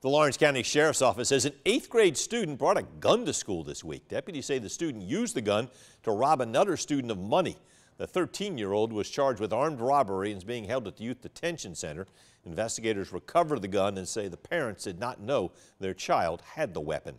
The Laurens County Sheriff's Office says an eighth grade student brought a gun to school this week. Deputies say the student used the gun to rob another student of money. The 13-year-old was charged with armed robbery and is being held at the Youth Detention Center. Investigators recovered the gun and say the parents did not know their child had the weapon.